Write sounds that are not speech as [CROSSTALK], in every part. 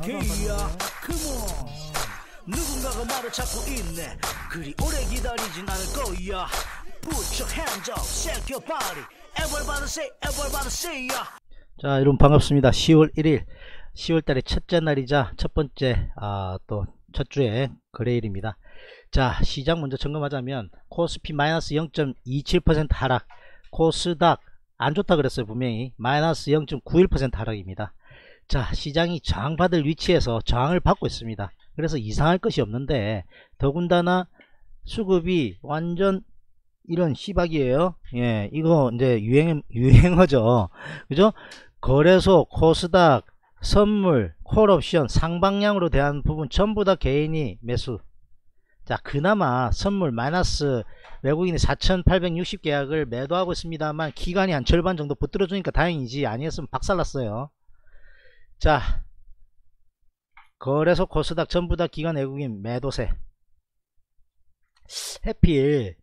컴온 누군가가 나를 찾고 있네. 그리 오래 기다리진 않을 거야. Put your hands up, shake your body. Everybody say, everybody say ya. 자 여러분 반갑습니다. 10월 1일. 10월달의 첫째 날이자 첫 번째 아, 또 첫 주의 거래일입니다. 자 시장 먼저 점검하자면 코스피 마이너스 0.27% 하락. 코스닥 안 좋다 그랬어요 분명히. 마이너스 0.91% 하락입니다 자 시장이 저항받을 위치에서 저항을 받고 있습니다. 그래서 이상할 것이 없는데 더군다나 수급이 완전 이런 시박이에요. 예 이거 이제 유행 유행어죠. 그죠? 거래소 코스닥 선물 콜옵션 상방향으로 대한 부분 전부 다 개인이 매수. 자 그나마 선물 마이너스 외국인이 4860 계약을 매도하고 있습니다만 기간이 한 절반 정도 붙들어 주니까 다행이지 아니었으면 박살났어요 자 거래소 코스닥 전부 다 기관 외국인 매도세. 해필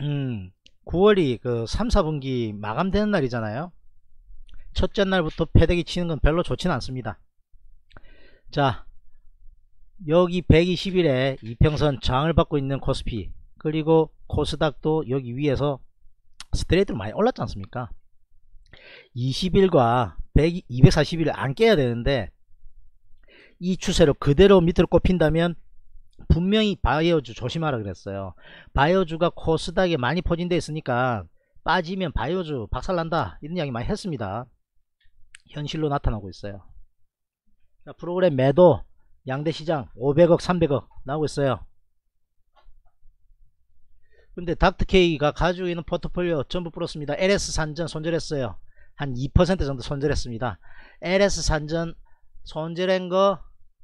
음 9월이 그 3, 4분기 마감되는 날이잖아요. 첫째 날부터 패대기 치는 건 별로 좋지는 않습니다. 자 여기 120일에 이평선 저항을 받고 있는 코스피 그리고 코스닥도 여기 위에서 스트레이트로 많이 올랐지 않습니까? 20일과 100, 240일 안 깨야 되는데 이 추세로 그대로 밑으로 꼽힌다면 분명히 바이오주 조심하라 그랬어요. 바이오주가 코스닥에 많이 퍼진 데 있으니까 빠지면 바이오주 박살난다 이런 이야기 많이 했습니다. 현실로 나타나고 있어요. 자, 프로그램 매도 양대시장 500억 300억 나오고 있어요. 근데 닥터케이가 가지고 있는 포트폴리오 전부 풀었습니다. LS 산전 손절했어요 한 2% 정도 손절했습니다. LS 산전 손절한 거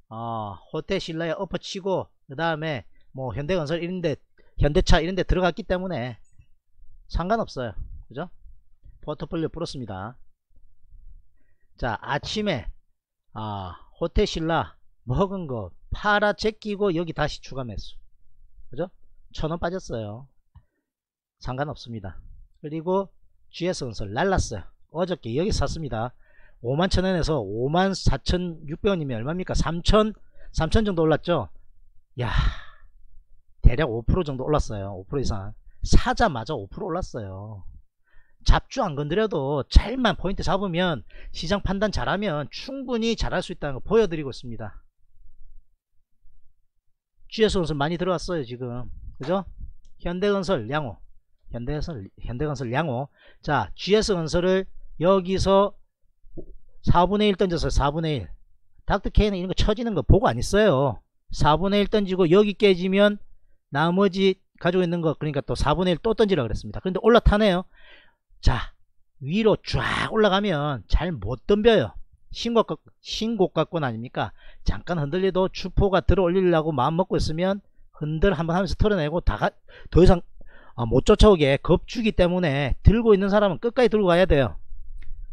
어, 호텔 신라에 엎어치고 그 다음에 뭐 현대건설 이런데 현대차 이런데 들어갔기 때문에 상관없어요. 그죠? 포트폴리오 풀었습니다. 자 아침에 아 호텔 신라 먹은 거 팔아 제끼고 여기 다시 추가 매수 그죠? 천원 빠졌어요. 상관없습니다. 그리고 GS건설 날랐어요 어저께 여기 샀습니다. 5만 천원에서 5만 4천6백원이면 얼마입니까? 3천 3천 정도 올랐죠? 야 대략 5% 정도 올랐어요. 5% 이상. 사자마자 5% 올랐어요. 잡주 안 건드려도 잘만 포인트 잡으면 시장 판단 잘하면 충분히 잘할 수 있다는 거 보여드리고 있습니다. GS건설 많이 들어왔어요 지금. 그죠? 현대건설 양호. 현대건설 현대건설 양호. 자 GS건설을 여기서 4분의 1 던져서 4분의 1 닥터케이는 이런 거 쳐지는 거 보고 안 있어요. 4분의 1 던지고 여기 깨지면 나머지 가지고 있는 거 그러니까 또 4분의 1 또 던지라 그랬습니다. 그런데 올라타네요. 자 위로 쫙 올라가면 잘 못 덤벼요. 신고가, 신고가권 아닙니까? 잠깐 흔들려도 주포가 들어 올리려고 마음 먹고 있으면 흔들 한번 하면서 털어내고 다더 이상 아, 못 쫓아오게 겁주기 때문에 들고 있는 사람은 끝까지 들고 가야 돼요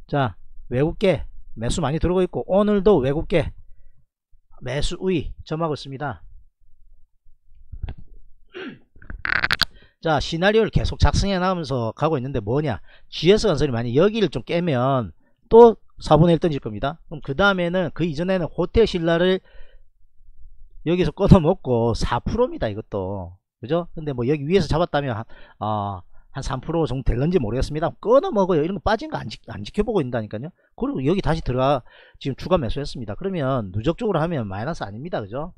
자 외국계 매수 많이 들어오고 있고 오늘도 외국계 매수 우위 점하고 있습니다. 자 시나리오를 계속 작성해 나가면서 가고 있는데 뭐냐? GS건설이 만약 여기를 좀 깨면 또 4분의 1 던질 겁니다. 그럼 그 다음에는 그 이전에는 호텔 신라를 여기서 [LAUGHS] 끊어먹고 4%입니다 이것도. 그죠? 근데 뭐 여기 위에서 잡았다면 한, 어, 한 3% 정도 될런지 모르겠습니다. 끊어 먹어요. 이런 거 빠진 거안 안 지켜보고 있다니까요. 그리고 여기 다시 들어가 지금 추가 매수했습니다. 그러면 누적적으로 하면 마이너스 아닙니다. 그죠?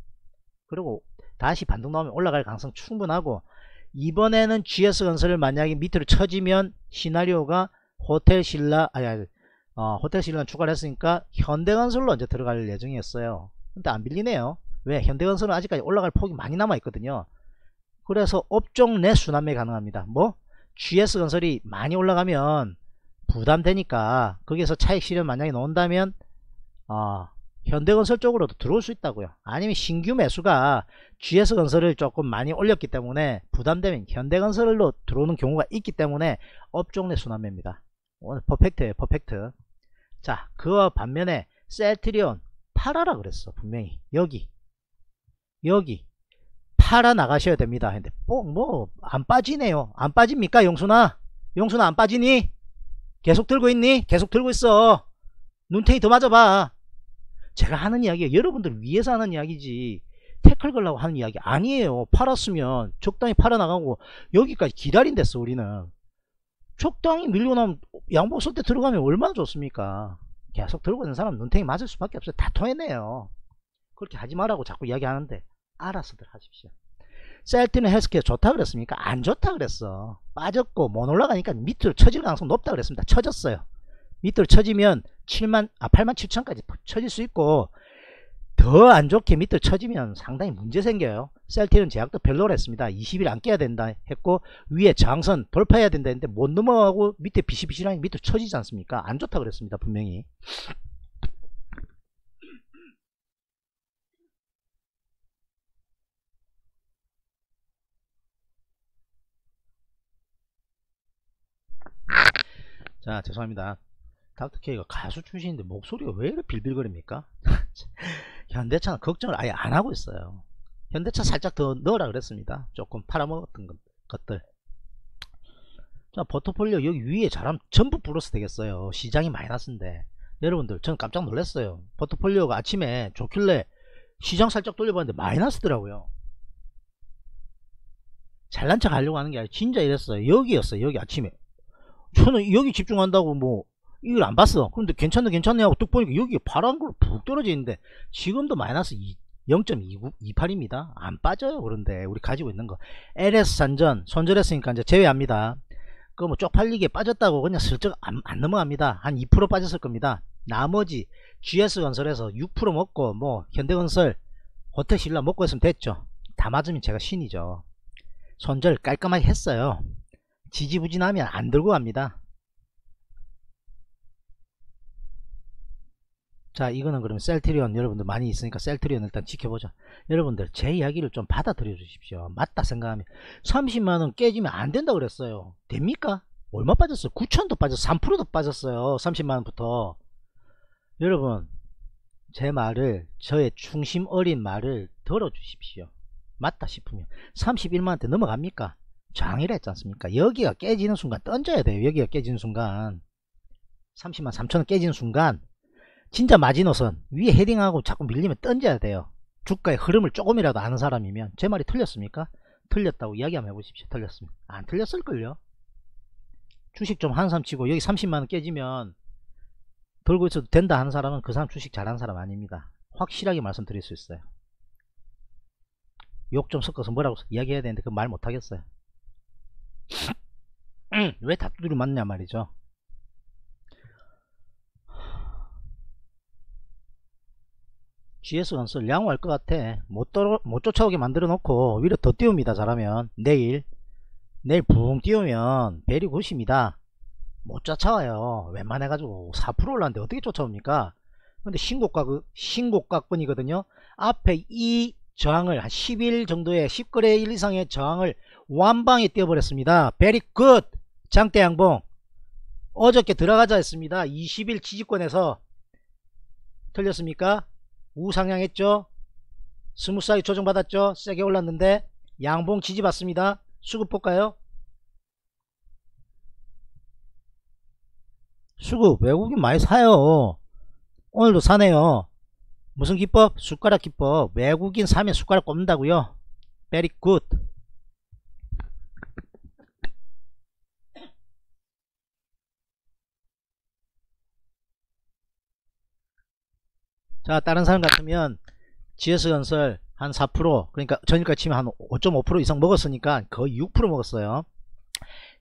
그리고 다시 반등 나오면 올라갈 가능성 충분하고 이번에는 GS건설을 만약에 밑으로 쳐지면 시나리오가 호텔 신라 아니, 아니 어, 호텔 신라 추가를 했으니까 현대건설로 이제 들어갈 예정이었어요. 근데 안 빌리네요. 왜? 현대건설은 아직까지 올라갈 폭이 많이 남아 있거든요. 그래서 업종 내 순환매 가능합니다. 뭐 GS건설이 많이 올라가면 부담되니까 거기서 차익 실현 만약에 나온다면 어, 현대건설 쪽으로도 들어올 수 있다고요. 아니면 신규 매수가 GS건설을 조금 많이 올렸기 때문에 부담되면 현대건설로 들어오는 경우가 있기 때문에 업종 내 순환매입니다. 오늘 퍼펙트에요 퍼펙트. 자 그와 반면에 셀트리온 팔아라 그랬어 분명히. 여기. 여기 팔아 나가셔야 됩니다. 근데 뭐 안 빠지네요. 안 빠집니까 용순아? 용순아 안 빠지니? 계속 들고 있니? 계속 들고 있어. 눈탱이 더 맞아봐. 제가 하는 이야기가 여러분들 위해서 하는 이야기지. 태클 걸라고 하는 이야기 아니에요. 팔았으면 적당히 팔아나가고 여기까지 기다린댔어 우리는. 적당히 밀려나면 양보 쓸때 들어가면 얼마나 좋습니까? 계속 들고 있는 사람 눈탱이 맞을 수밖에 없어요. 다 통해내요. 그렇게 하지 말라고 자꾸 이야기하는데 알아서들 하십시오 셀트는 헬스케어 좋다 그랬습니까? 안 좋다 그랬어. 빠졌고 못 올라가니까 밑으로 처질 가능성 높다 그랬습니다. 쳐졌어요. 밑으로 쳐지면 7만 아 8만 7천까지 쳐질 수 있고 더 안 좋게 밑으로 쳐지면 상당히 문제 생겨요. 셀티는 제약도 별로로 했습니다. 20일 안 깨야 된다 했고 위에 장선 돌파해야 된다 했는데 못 넘어가고 밑에 비실비실하니 밑으로 쳐지지 않습니까? 안 좋다 그랬습니다 분명히 자 죄송합니다. 닥터케이가 가수 출신인데 목소리가 왜 이렇게 빌빌거립니까? [LAUGHS] 현대차는 걱정을 아예 안 하고 있어요. 현대차 살짝 더 넣으라 그랬습니다. 조금 팔아먹었던 것들. 자 포트폴리오 여기 위에 잘하면 전부 플러스 되겠어요. 시장이 마이너스인데. 여러분들 저는 깜짝 놀랐어요. 포트폴리오가 아침에 좋길래 시장 살짝 돌려봤는데 마이너스더라고요. 잘난 척 하려고 하는 게 아니라 진짜 이랬어요. 여기였어요. 여기 아침에 저는 여기 집중한다고 뭐 이걸 안 봤어. 그런데 괜찮네 괜찮네 하고 뚝 보니까 여기 파란 걸로 푹 떨어져 있는데 지금도 마이너스 0.28입니다. 안 빠져요 그런데 우리 가지고 있는 거. LS 산전 손절했으니까 이제 제외합니다. 그뭐 쪽팔리게 빠졌다고 그냥 슬쩍 안, 안 넘어갑니다. 한 2% 빠졌을 겁니다. 나머지 GS건설에서 6% 먹고 뭐 현대건설 호텔신라 먹고 했으면 됐죠. 다 맞으면 제가 신이죠. 손절 깔끔하게 했어요 지지부진하면 안 들고 갑니다. 자 이거는 그러면 셀트리온 여러분들 많이 있으니까 셀트리온 일단 지켜보자 여러분들 제 이야기를 좀 받아들여 주십시오. 맞다 생각하면 30만원 깨지면 안 된다 그랬어요. 됩니까? 얼마 빠졌어요? 9천도 빠졌어 3%도 빠졌어요. 30만원부터. 여러분 제 말을 저의 중심 어린 말을 들어 주십시오. 맞다 싶으면 31만원대 넘어갑니까? 장이라 했지 않습니까? 여기가 깨지는 순간 던져야 돼요. 여기가 깨지는 순간. 30만 3천원 깨지는 순간. 진짜 마지노선 위에 헤딩하고 자꾸 밀리면 던져야 돼요. 주가의 흐름을 조금이라도 아는 사람이면. 제 말이 틀렸습니까? 틀렸다고 이야기 한번 해보십시오. 틀렸습니다. 안 틀렸을걸요? 주식 좀 하는 사람 치고 여기 30만원 깨지면 들고 있어도 된다 하는 사람은 그 사람 주식 잘하는 사람 아닙니다. 확실하게 말씀드릴 수 있어요. 욕 좀 섞어서 뭐라고 이야기해야 되는데 그 말 못하겠어요 왜 다 두드려 맞냐 말이죠. GS건설 양호할 것 같아. 못, 떨어, 못 쫓아오게 만들어 놓고 위로 더 띄웁니다 잘하면. 내일 내일 붕 띄우면 very good입니다. 못 쫓아와요. 웬만해 가지고 4% 올랐는데 어떻게 쫓아옵니까? 근데 신고가 그 신고가권이거든요. 앞에 이 저항을 한 10일 정도의 10거래일 이상의 저항을 한방에 띄워버렸습니다. very good 장대 양봉. 어저께 들어가자 했습니다. 20일 지지권에서. 틀렸습니까? 우상향했죠? smooth하게 조정받았죠? 세게 올랐는데 양봉 지지받습니다. 수급 볼까요? 수급. 외국인 많이 사요. 오늘도 사네요. 무슨 기법? 숟가락 기법. 외국인 사면 숟가락 꼽는다고요? very good 자 다른 사람 같으면 GS건설 한 4% 그러니까 전일까 치면 한 5.5% 이상 먹었으니까 거의 6% 먹었어요.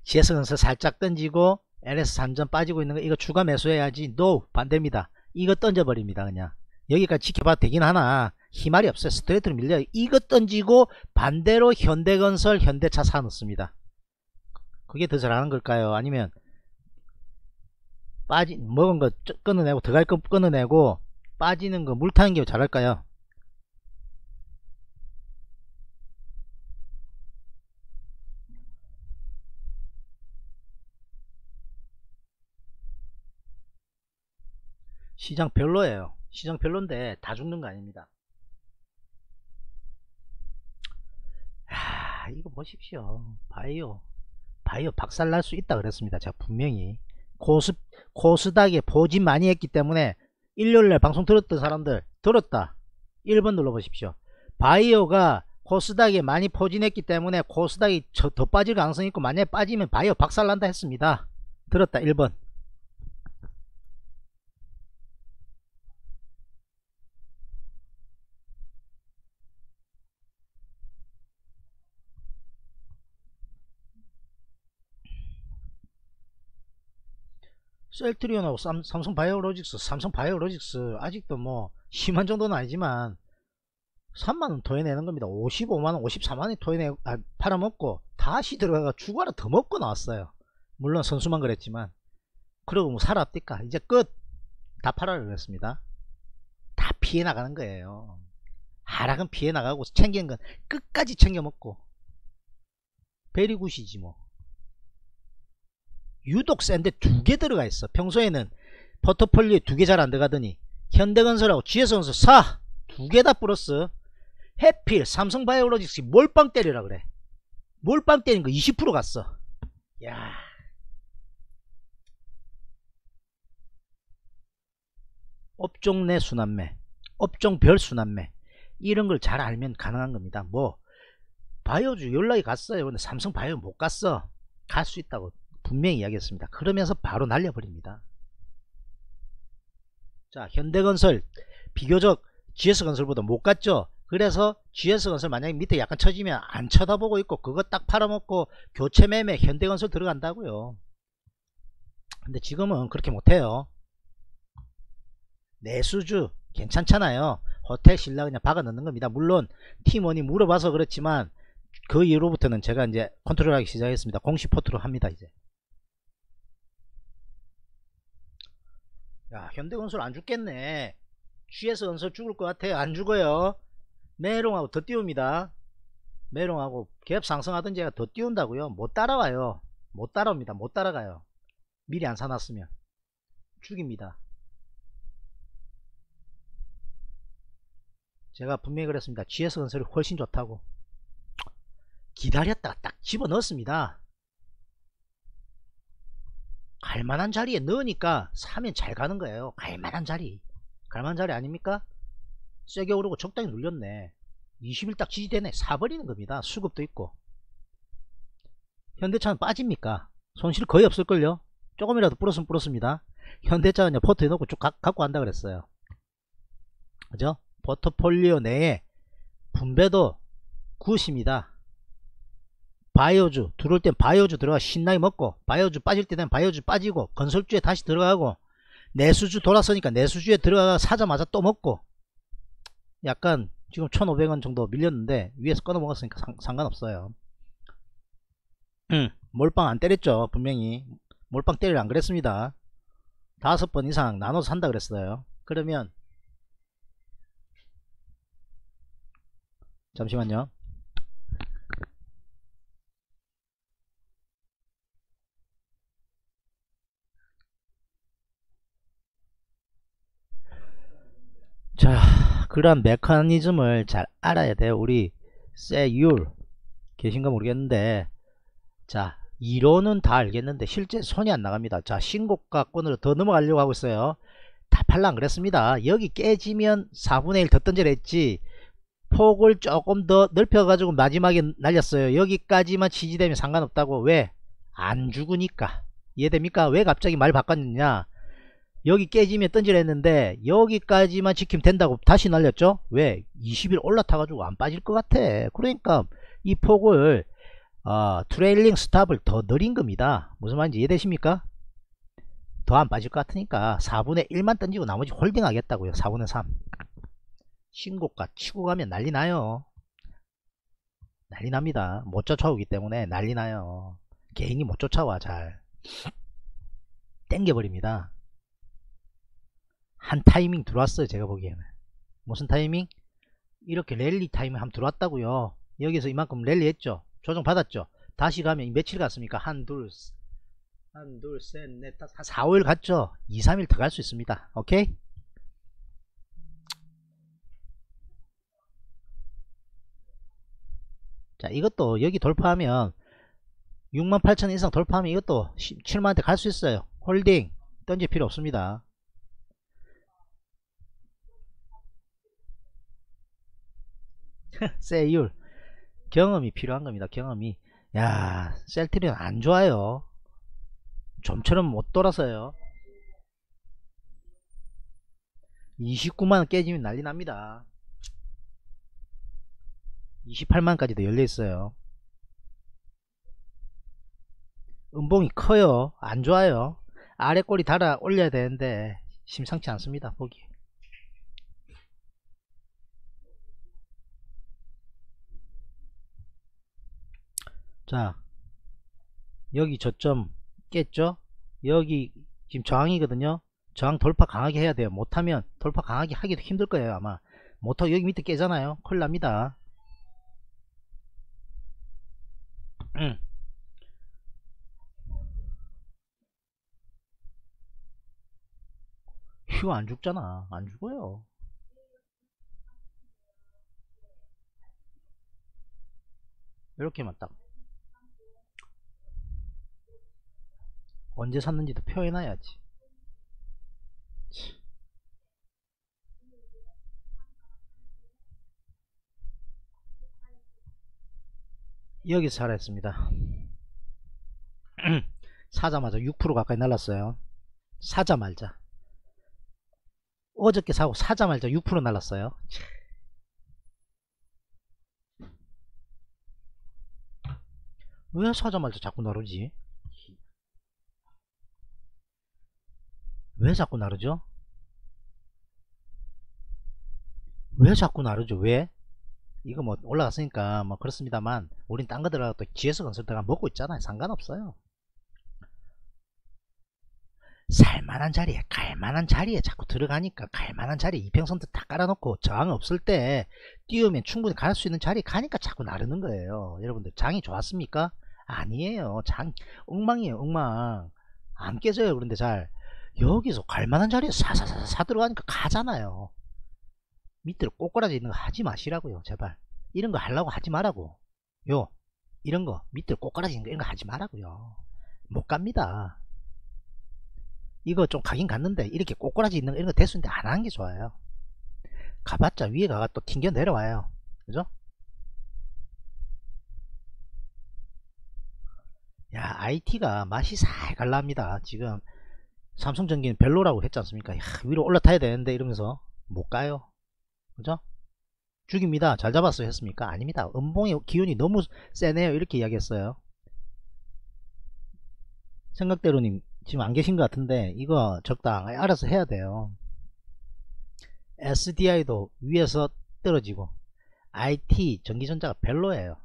GS건설 살짝 던지고 LS 산전 빠지고 있는 거 이거 추가 매수해야지 NO 반대입니다. 이거 던져버립니다 그냥. 여기까지 지켜봐도 되긴 하나. 희말이 없어요. 스트레이트로 밀려요. 이거 던지고 반대로 현대건설 현대차 사놓습니다. 그게 더 잘하는 걸까요? 아니면 빠지 먹은 거 끊어내고 들어갈 거 끊어내고 빠지는 거 물 타는 게 잘할까요? 시장 별로예요. 시장 별론데 다 죽는 거 아닙니다. 아, 이거 보십시오. 바이오. 바이오 박살 날 수 있다 그랬습니다. 제가 분명히. 코스, 코스닥에 보진 많이 했기 때문에 일요일날 방송 들었던 사람들 들었다. 1번 눌러보십시오. 바이오가 코스닥에 많이 포진했기 때문에 코스닥이 더 빠질 가능성이 있고 만약에 빠지면 바이오 박살난다 했습니다. 들었다 1번 셀트리온하고 삼, 성 바이오로직스 삼성 바이오로직스 아직도 뭐 심한 정도는 아니지만 3만원 토해내는 겁니다. 55만원 54만원 토해내 아, 팔아먹고 다시 들어가가 추가로 더 먹고 나왔어요. 물론 선수만 그랬지만. 그러고 뭐 살았디까? 이제 끝! 다 팔아라 그랬습니다. 다 피해 나가는 거예요. 하락은 피해 나가고 챙긴 건 끝까지 챙겨 먹고. 베리굿이지 뭐 유독 센데 두 개 들어가 있어. 평소에는 포트폴리오에 두 개 잘 안 들어가더니 현대건설하고 GS건설 사두 개 다 플러스 해필 삼성바이오로직스 몰빵 때리라 그래. 몰빵 때린 거 20% 갔어. 야. 업종 내 순환매 업종별 순환매. 이런 걸 잘 알면 가능한 겁니다. 뭐 바이오주 연락이 갔어요. 근데 삼성 바이오 못 갔어. 갈 수 있다고 분명히 이야기했습니다. 그러면서 바로 날려버립니다. 자 현대건설 비교적 GS건설보다 못 갔죠? 그래서 GS건설 만약에 밑에 약간 처지면 안 쳐다보고 있고 그거 딱 팔아먹고 교체 매매 현대건설 들어간다고요. 근데 지금은 그렇게 못해요. 내수주 괜찮잖아요. 호텔 신라 그냥 박아 넣는 겁니다. 물론 팀원이 물어봐서 그렇지만 그 이후로부터는 제가 이제 컨트롤하기 시작했습니다. 공식 포트로 합니다 이제 야 현대건설 안 죽겠네. GS건설 죽을 것 같아요 안 죽어요. 메롱하고 더 띄웁니다. 메롱하고 갭 상승하던 제가 더 띄운다고요? 못 따라와요. 못 따라옵니다. 못 따라가요. 미리 안 사놨으면. 죽입니다. 제가 분명히 그랬습니다. GS건설이 훨씬 좋다고. 기다렸다가 딱 집어넣었습니다. 갈만한 자리에 넣으니까 사면 잘 가는 거예요. 갈만한 자리. 갈만한 자리 아닙니까? 세게 오르고 적당히 눌렸네. 20일 딱 지지되네. 사버리는 겁니다. 수급도 있고. 현대차는 빠집니까? 손실 거의 없을걸요? 조금이라도 뿌렸으면 뿌렸습니다. 현대차는 포트에 넣고 쭉 가, 갖고 간다 그랬어요. 그죠? 포트폴리오 내에 분배도 굿입니다. 바이오주 들어올 땐 바이오주 들어가 신나게 먹고 바이오주 빠질 때는 바이오주 빠지고 건설주에 다시 들어가고 내수주 돌아서니까 내수주에 들어가 사자마자 또 먹고 약간 지금 1500원 정도 밀렸는데 위에서 끊어 먹었으니까 상, 상관없어요. 음, 몰빵 안 때렸죠 분명히. 몰빵 때리려 안 그랬습니다. 다섯 번 이상 나눠서 산다 그랬어요. 그러면 잠시만요. 자, 그런 메커니즘을 잘 알아야 돼요. 우리 세율 계신가 모르겠는데 자, 이론은 다 알겠는데 실제 손이 안 나갑니다. 자, 신고가권으로 더 넘어가려고 하고 있어요. 다 팔랑 그랬습니다. 여기 깨지면 4분의 1 더 던져라 했지 폭을 조금 더 넓혀가지고 마지막에 날렸어요. 여기까지만 지지되면 상관없다고. 왜? 안 죽으니까. 이해됩니까? 왜 갑자기 말 바꿨느냐? 여기 깨지면 던지려 했는데 여기까지만 지키면 된다고 다시 날렸죠? 왜? 20일 올라타가지고 안 빠질 것 같아. 그러니까 이 폭을 어, trailing stop을 더 늘린 겁니다. 무슨 말인지 이해되십니까? 더 안 빠질 것 같으니까 4분의 1만 던지고 나머지 holding 하겠다고요. 4분의 3. 신고가 치고 가면 난리 나요. 난리 납니다. 못 쫓아오기 때문에 난리 나요. 개인이 못 쫓아와 잘. 땡겨버립니다. 한 타이밍 들어왔어요 제가 보기에는. 무슨 타이밍? 이렇게 랠리 타이밍 한번 들어왔다고요. 여기서 이만큼 랠리 했죠. 조정 받았죠. 다시 가면 며칠 갔습니까? 한, 둘, 한, 둘, 셋, 넷, 다섯, 한 4, 5일 갔죠. 2, 3일 더 갈 수 있습니다. 오케이? 자 이것도 여기 돌파하면 68,000 이상 돌파하면 이것도 7만원대 갈 수 있어요 홀딩 던질 필요 없습니다 [LAUGHS] 세율. 경험이 필요한 겁니다 경험이. 야 셀트리온 안 좋아요. 좀처럼 못 돌아서요. 29만원 깨지면 난리 납니다. 28만까지도 열려있어요. 음봉이 커요? 안 좋아요. 아래 꼬리 달아 올려야 되는데 심상치 않습니다 보기 자 여기 저점 깼죠? 여기 지금 저항이거든요. 저항 돌파 강하게 해야 돼요. 못하면 돌파 강하게 하기도 힘들 거예요 아마. 모터 여기 밑에 깨잖아요. 큰일 납니다. 음. 휴 안 죽잖아. 안 죽어요. 이렇게만 딱 언제 샀는지도 표현해야지. 여기서 살아있습니다. [CLEARS THROAT] 사자마자 6% 가까이 날랐어요. 사자말자. 어저께 사고 사자말자 6% 날랐어요. 왜 사자말자 자꾸 나르지 왜 자꾸 나르죠? 왜 자꾸 나르죠? 왜? 이거 뭐 올라갔으니까 뭐 그렇습니다만 우린 딴 거 들어가 또 GS 건설 들어가 먹고 있잖아요. 상관없어요. 살만한 자리에 갈만한 자리에 자꾸 들어가니까 갈만한 자리에 이평선도 다 깔아놓고 저항 없을 때 띄우면 충분히 갈 수 있는 자리에 가니까 자꾸 나르는 거예요. 여러분들 장이 좋았습니까? 아니에요. 장 엉망이에요 엉망. 안 깨져요 그런데 잘 여기서 갈만한 자리에 사사사사 사 들어가니까 가잖아요. 밑으로 꼬꾸라지 있는 거 하지 마시라고요 제발. 이런 거 하려고 하지 말라고. 요 이런 거 밑으로 꼬꾸라지 있는 거 이런 거 하지 말라고요. 못 갑니다. 이거 좀 가긴 갔는데 이렇게 꼬꾸라지 있는 거 이런 거 됐는데 안 하는 게 좋아요. 가봤자 위에 가가 또 튕겨 내려와요. 그죠? 야 IT가 맛이 살갈 납니다 지금 삼성전기는 별로라고 했지 않습니까? 야, 위로 올라타야 되는데 이러면서 못 가요. 그죠? 죽입니다. 잘 잡았어요. 했습니까? 아닙니다. 음봉의 기운이 너무 세네요. 이렇게 이야기했어요. 생각대로님 지금 안 계신 것 같은데 이거 적당히 알아서 해야 돼요. SDI도 위에서 떨어지고 IT 전기전자가 별로예요.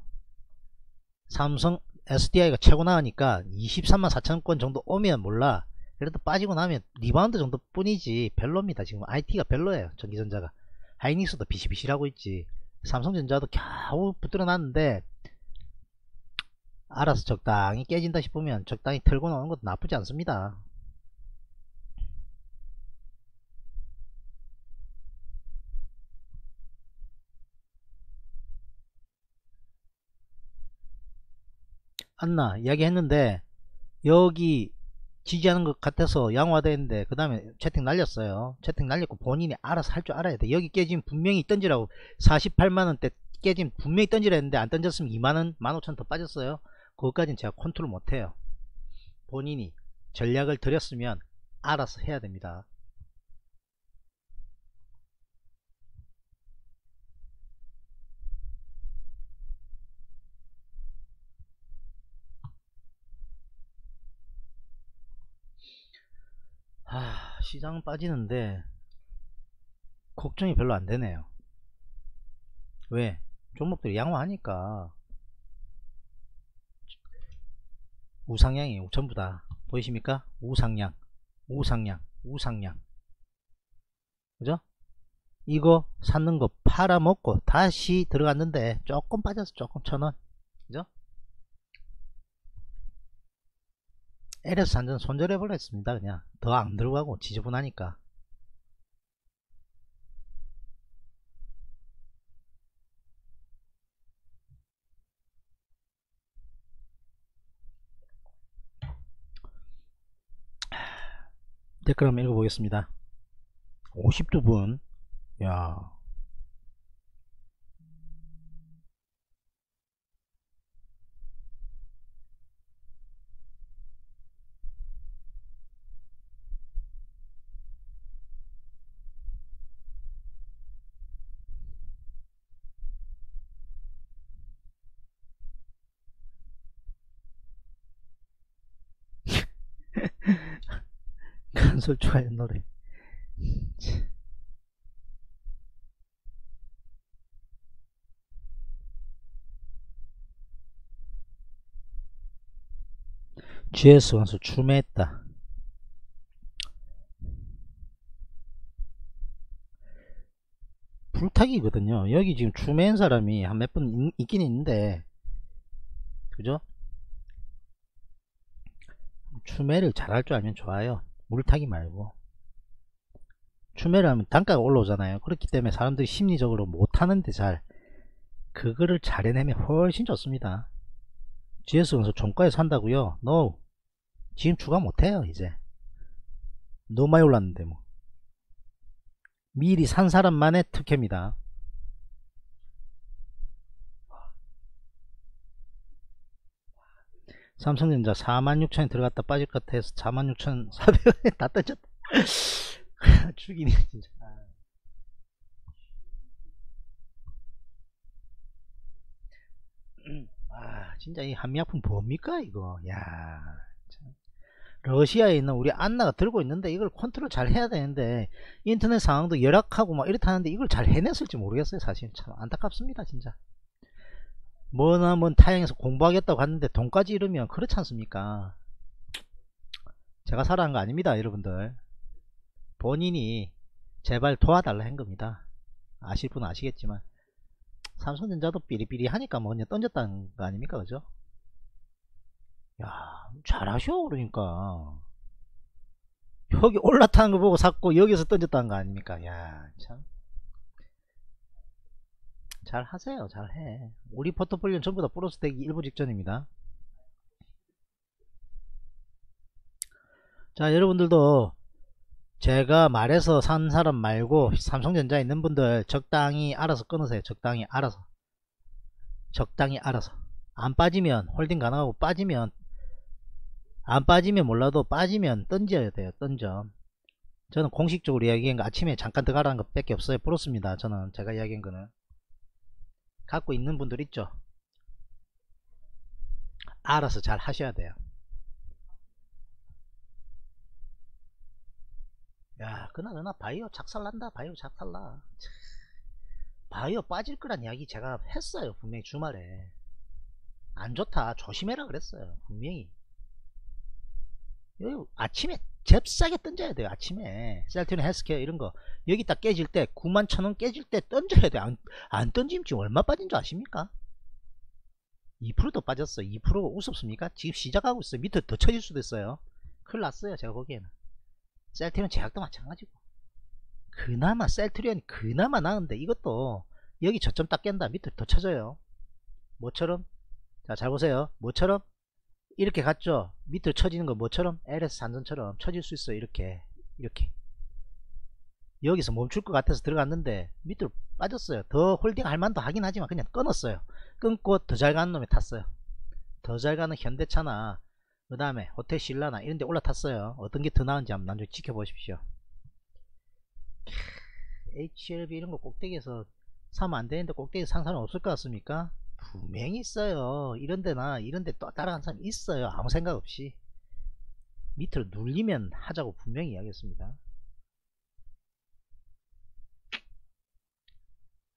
삼성 SDI가 최고 나으니까 23만 4천원 정도 오면 몰라 그래도 빠지고 나면 리바운드 정도 뿐이지 별로입니다. 지금 IT가 별로예요 전기전자가. 하이닉스도 비실비실하고 있지. 삼성전자도 겨우 붙들어 놨는데 알아서 적당히 깨진다 싶으면 적당히 털고 나오는 것도 나쁘지 않습니다. 안나 이야기했는데 여기 지지하는 것 같아서 양호화되는데 그 다음에 채팅 날렸어요. 채팅 날렸고 본인이 알아서 할 줄 알아야 돼. 여기 깨지면 분명히 던지라고. 48만원대 깨지면 분명히 던지라 했는데 안 던졌으면 2만원 15,000더 빠졌어요. 그것까지는 제가 컨트롤 못해요. 본인이 전략을 들였으면 알아서 해야 됩니다 하, 시장은 빠지는데 걱정이 별로 안 되네요. 왜? 종목들이 양호하니까. 우상향이에요 전부 다. 보이십니까? 우상향 우상향 우상향. 그죠? 이거 샀는 거 팔아먹고 다시 들어갔는데 조금 빠져서 조금 천 원. 그죠 LS 산전 손절해 버렸습니다 그냥. 더 안 들어가고 지저분하니까. 댓글 한번 읽어보겠습니다. 52분. 야 전설 좋아요 노래. GS 선수 추매했다. 불타기거든요. 여기 지금 추매한 사람이 한 몇 분 있긴 있는데. 그죠? 추매를 잘할 줄 알면 좋아요 물타기 말고 추매를 하면 단가가 올라오잖아요. 그렇기 때문에 사람들이 심리적으로 못하는데 잘 그거를 잘 해내면 훨씬 좋습니다. GS 선수 종가에 산다고요? No. 지금 추가 못해요 이제. 너무 많이 올랐는데 뭐. 미리 산 사람만의 특혜입니다 삼성전자 46,000에 들어갔다 빠질 것 같아서 46,400원에 [LAUGHS] 다 던졌다. [LAUGHS] 죽이네 진짜. 아 진짜 이 한미약품 뭡니까 이거? 야 참. 러시아에 있는 우리 안나가 들고 있는데 이걸 컨트롤 잘 해야 되는데 인터넷 상황도 열악하고 막 이렇다는데 이걸 잘 해냈을지 모르겠어요 사실. 참 안타깝습니다 진짜 뭐나 뭔 타양에서 공부하겠다고 하는데 돈까지 잃으면 그렇지 않습니까? 제가 살아한 거 아닙니다 여러분들. 본인이 제발 도와달라 한 겁니다. 아실 분은 아시겠지만 삼성전자도 삐리삐리 하니까 뭐 그냥 던졌다는 거 아닙니까 그죠? 야 잘하셔 그러니까. 여기 올라타는 거 보고 샀고 여기서 던졌다는 거 아닙니까? 야참 잘 하세요. 잘 해. 우리 포트폴리오는 전부 다 플러스 되기 일보 직전입니다. 자 여러분들도 제가 말해서 산 사람 말고 삼성전자에 있는 분들 적당히 알아서 끊으세요. 적당히 알아서. 적당히 알아서. 안 빠지면 홀딩 가능하고 빠지면 안 빠지면 몰라도 빠지면 던져야 돼요. 던져. 저는 공식적으로 이야기한 거 아침에 잠깐 들어가라는 것 밖에 없어요. 부럽습니다. 저는 제가 이야기한 거는 갖고 있는 분들 있죠? 알아서 잘 하셔야 돼요. 야 그나저나 바이오 작살난다 바이오 작살나. 바이오 빠질 거란 이야기 제가 했어요 분명히 주말에. 안 좋다 조심해라 그랬어요 분명히. 여기 아침에 잽싸게 던져야 돼요 아침에. 셀트리 헬스케어 이런거. 여기 딱 깨질 때 9만 천원 깨질 때 던져야 돼요 안, 안 던지면 지금 얼마 빠진 줄 아십니까? 2%도 빠졌어. 2%가 우습습니까? 지금 시작하고 있어요 밑에 더 쳐질 수도 있어요. 큰일 났어요 제가 보기에는. 셀트리온 제약도 마찬가지고. 그나마 셀트리온 그나마 나은데 이것도 여기 저점 딱 깬다. 밑에 더 쳐져요. 뭐처럼. 자 잘 보세요. 뭐처럼 이렇게 갔죠. 밑으로 쳐지는 거 뭐처럼? LS 산전처럼 쳐질 수 있어요 이렇게. 이렇게. 여기서 멈출 것 같아서 들어갔는데 밑으로 빠졌어요. 더 홀딩 할 만도 하긴 하지만 그냥 끊었어요. 끊고 더 잘 가는 놈에 탔어요. 더 잘 가는 현대차나 그 다음에 호텔 신라나 이런 데 올라탔어요. 어떤 게 더 나은지 한번 나중에 지켜보십시오. HLB 이런 거 꼭대기에서 사면 안 되는데 꼭대기 산 사람 없을 것 같습니까 분명히 있어요. 이런 데나 이런 데 또 따라간 사람 있어요. 아무 생각 없이. 밑으로 눌리면 하자고 분명히 이야기했습니다.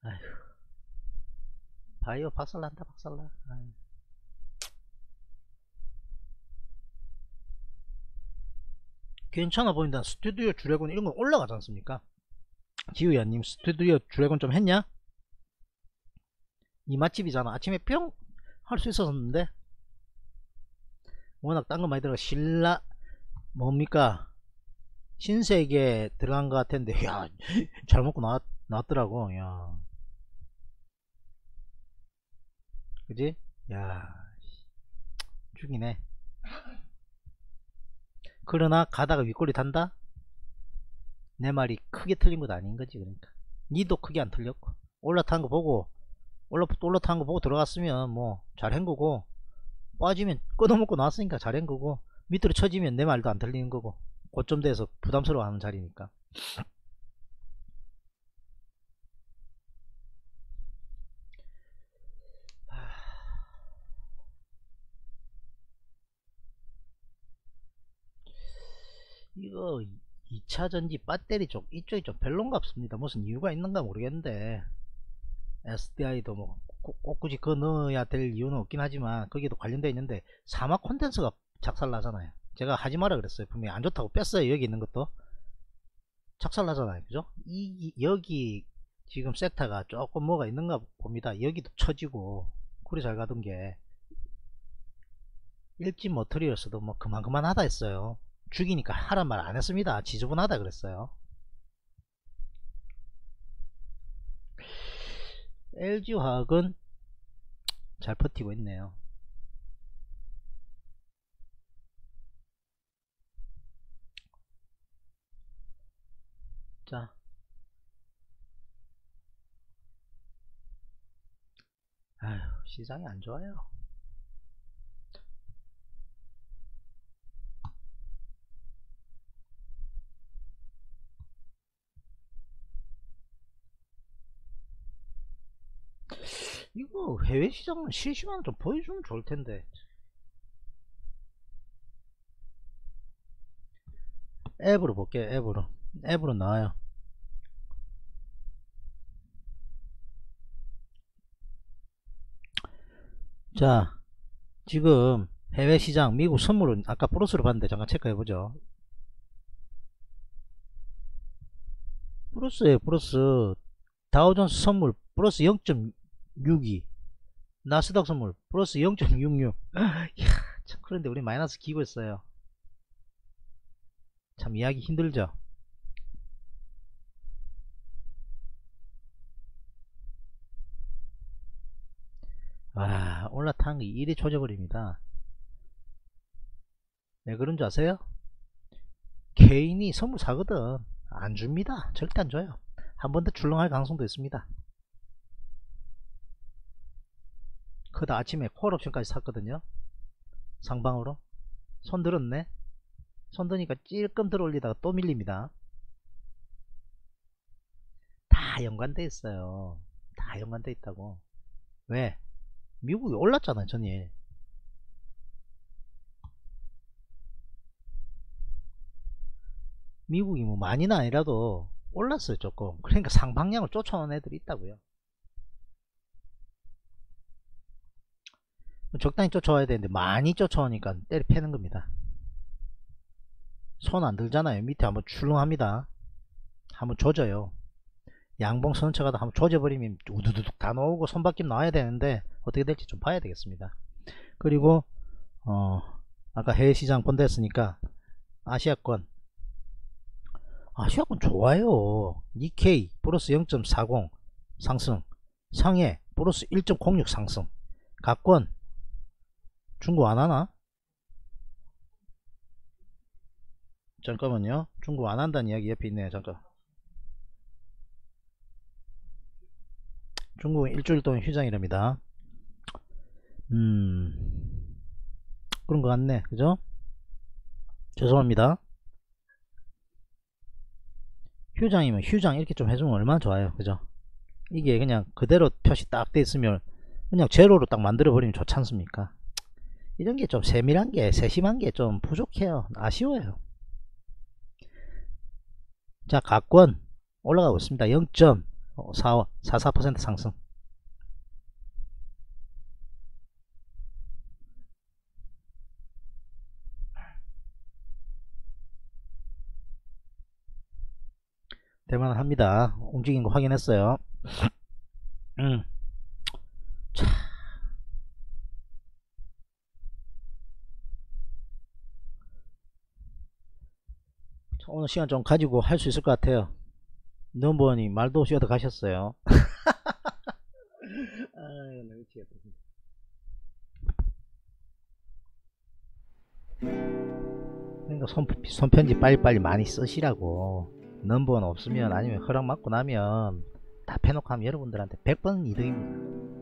아휴. 바이오 박살난다 박살나. 아휴. 괜찮아 보인다. 스튜디오 주레곤 이런 거 올라가지 않습니까? 지우야님 스튜디오 주레곤 좀 했냐 이 맛집이잖아. 아침에 뿅 할 수 있었는데 워낙 딴 거 많이 들어가 신라 뭡니까? 신세계 들어간 것 같은데. [LAUGHS] 야 잘 먹고 나왔, 나왔더라고. 야. 그지? 야 죽이네. 그러나 가다가 윗골이 단다? 내 말이 크게 틀린 것도 아닌 거지 그러니까. 니도 크게 안 틀렸고. 올라탄 거 보고 올라, 올라탄 거 보고 들어갔으면 뭐 잘 한 거고 빠지면 끊어먹고 나왔으니까 잘 한 거고 밑으로 쳐지면 내 말도 안 틀리는 거고 고점대에서 부담스러워 하는 자리니까. 이거 2차전지 배터리 쪽 이쪽이 좀 별론가 봅니다. 무슨 이유가 있는가 모르겠는데 SDI도 뭐 꼭 굳이 그거 넣어야 될 이유는 없긴 하지만 거기도 관련되어 있는데 사막 콘텐츠가 작살 나잖아요. 제가 하지 마라 그랬어요. 분명히 안 좋다고 뺐어요. 여기 있는 것도. 작살 나잖아요. 그죠? 이 여기 지금 섹터가 조금 뭐가 있는가 봅니다. 여기도 처지고 쿨이 잘 가던 게 일진 머터리얼스도 뭐 그만 그만 하다 했어요. 죽이니까 하란 말 안 했습니다. 지저분하다 그랬어요 LG화학은 잘 버티고 있네요. 자. 아휴, 시장이 안 좋아요. 이거 해외 시장은 실시간 좀 보여주면 좋을 텐데. 앱으로 볼게요. 앱으로. 앱으로 나와요. 자, 지금 해외 시장 미국 선물은 아까 플러스로 봤는데 잠깐 체크해 보죠. 플러스에 플러스 다우존스 선물 플러스 0.62 나스닥 선물 플러스 0.66 [LAUGHS] 이야 참 그런데 우리 마이너스 기고 있어요. 참 이해하기 힘들죠? 와 올라탄 게 일이 조져버립니다. 왜 그런 줄 아세요? 개인이 선물 사거든. 안 줍니다. 절대 안 줘요. 한 번 더 출렁할 가능성도 있습니다 그다 아침에 콜 옵션까지 샀거든요. 상방으로. 손 들었네. 손 드니까 찔끔 들어 올리다가 또 밀립니다. 다 연관돼 있어요. 다 연관돼 있다고. 왜? 미국이 올랐잖아요 전일. 미국이 뭐 많이는 아니라도 올랐어요 조금. 그러니까 상방향을 쫓아오는 애들이 있다고요 적당히 쫓아와야 되는데 많이 쫓아오니까 때리 패는 겁니다. 손 안 들잖아요. 밑에 한번 출렁합니다. 한번 조져요. 양봉 선체 가다 한번 조져버리면 우두두둑 다 나오고 손바뀜 나와야 되는데 어떻게 될지 좀 봐야 되겠습니다. 그리고 어 아까 해외시장 본다 했으니까 아시아권. 아시아권 좋아요. 니케이 플러스 0.40 상승. 상해 플러스 1.06 상승. 각권 중국 안하나? 잠깐만요. 중국 안한다는 이야기 옆에 있네요. 잠깐. 중국은 일주일 동안 휴장이랍니다. 음. 그런 것 같네. 그죠? 죄송합니다. 휴장이면 휴장 이렇게 좀 해주면 얼마나 좋아요. 그죠? 이게 그냥 그대로 표시 딱 돼 있으면 그냥 제로로 딱 만들어 버리면 좋지 않습니까 이런 게 좀 세밀한 게 세심한 게 좀 부족해요. 아쉬워요. 자 각권 올라가고 있습니다. 0.44% 상승. 대만합니다. 움직인 거 확인했어요. 음. 자. 오늘 시간 좀 가지고 할 수 있을 것 같아요. 넘버원이 말도 없이 얻어 가셨어요? [LAUGHS] 아유 미치겠다. 그러니까 손, 손편지 빨리빨리 많이 쓰시라고. 넘버원 없으면 아니면 허락 받고 나면 다 패놓고 하면 여러분들한테 100번 이득입니다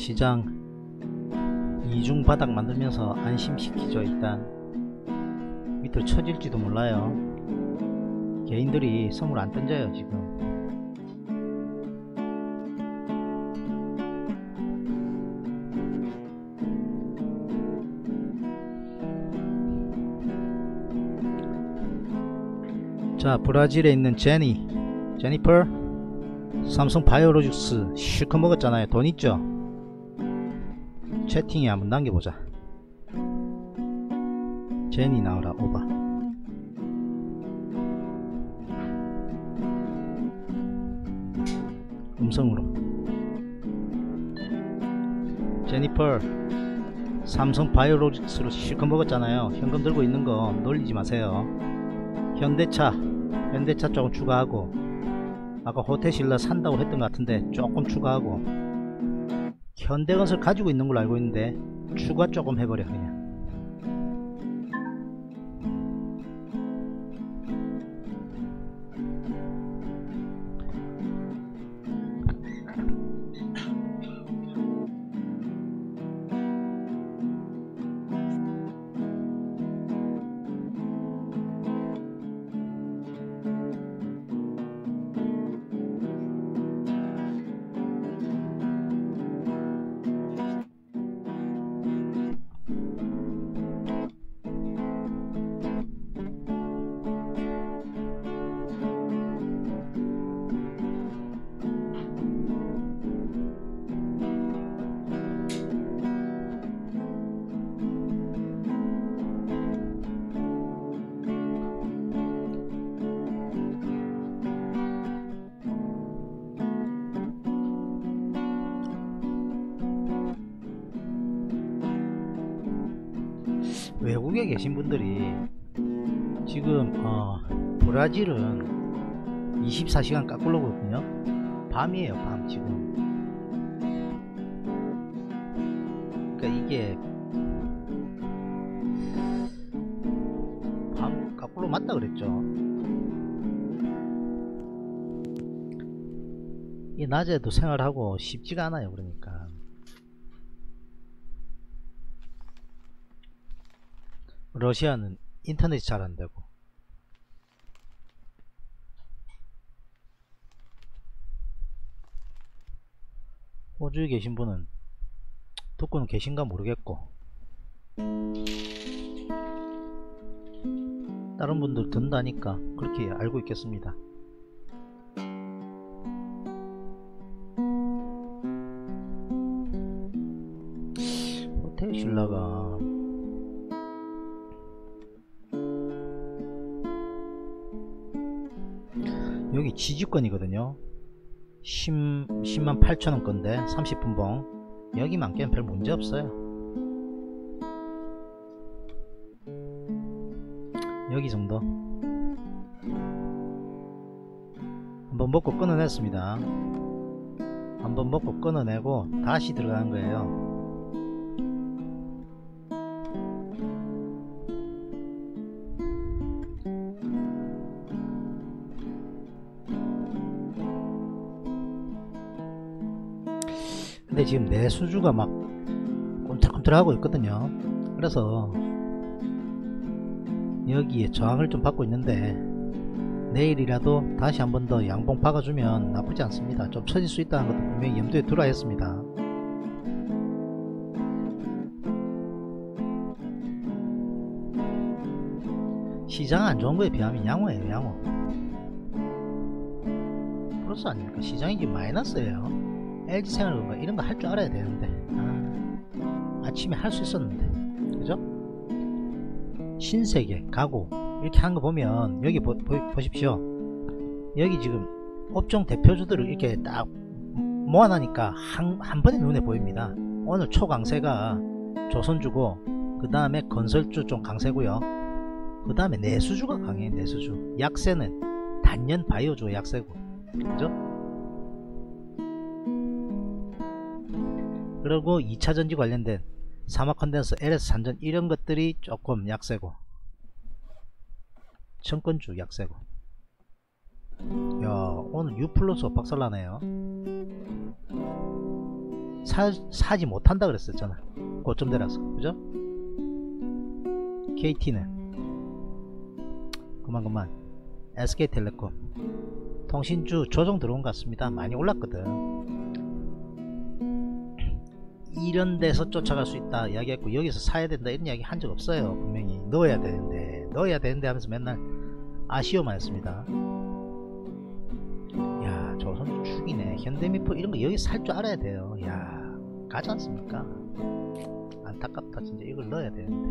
시장 이중 바닥 만들면서 안심시키죠 일단. 밑으로 쳐질지도 몰라요. 개인들이 선물 안 던져요 지금. 자 브라질에 있는 제니. 제니퍼. 삼성 바이오로직스 실컷 먹었잖아요. 돈 있죠 채팅에 한번 남겨보자. 제니 나오라 오바. 음성으로. 제니퍼 삼성 바이오로직스로 실컷 먹었잖아요. 현금 들고 있는 거 놀리지 마세요. 현대차 현대차 조금 추가하고. 아까 호텔신라 산다고 했던 것 같은데 조금 추가하고 현대건설 가지고 있는 걸로 알고 있는데 추가 조금 해버려 그냥 브라질은 24시간 까꿀로거든요. 밤이에요 밤 지금. 그러니까 이게 밤 까꿀로 맞다 그랬죠. 이 낮에도 생활하고 쉽지가 않아요 그러니까. 러시아는 인터넷이 잘 안되고 호주에 계신 분은 듣고는 계신가 모르겠고 다른 분들 든다니까 그렇게 알고 있겠습니다. 호텔 신라가 여기 지지권이거든요 10, 10만 8천원 건데 30분 봉. 여기만 깨면 별 문제 없어요. 여기 정도. 한번 먹고 끊어냈습니다. 한번 먹고 끊어내고 다시 들어가는 거예요 지금 내수주가 막 꼼틀꼼틀하고 있거든요. 그래서 여기에 저항을 좀 받고 있는데 내일이라도 다시 한 번 더 양봉 박아주면 나쁘지 않습니다. 좀 처질 수 있다는 것도 분명히 염두에 두라 했습니다. 시장 안 좋은 거에 비하면 양호해요 양호. 플러스 아닙니까? 시장이 지금 마이너스예요 LG생활건가 이런 거 할 줄 알아야 되는데. 아, 아침에 할 수 있었는데. 그죠? 신세계 가구 이렇게 한 거 보면 여기 보, 보, 십시오. 여기 지금 업종 대표주들을 이렇게 딱 모아놓으니까 한, 한 번에 눈에 보입니다. 오늘 초강세가 조선주고 그 다음에 건설주 좀 강세고요. 그 다음에 내수주가 강해요 내수주. 약세는 단연 바이오주가 약세고. 그죠? 그리고 2차전지 관련된 사막 컨덴서, LS 산전 이런 것들이 조금 약세고 청건주 약세고. 야 오늘 U 플러스 박살나네요. 사, 사지 못한다 그랬었잖아 고점 대라서. 그죠? KT는 그만 그만. SK텔레콤. 통신주 조정 들어온 것 같습니다. 많이 올랐거든 이런 데서 쫓아갈 수 있다 이야기했고 여기서 사야 된다 이런 이야기 한 적 없어요. 분명히 넣어야 되는데 넣어야 되는데 하면서 맨날 아쉬워만 했습니다. 야 조선주 죽이네. 현대미포 이런 거 여기 살 줄 알아야 돼요. 야 가지 않습니까? 안타깝다 진짜. 이걸 넣어야 되는데.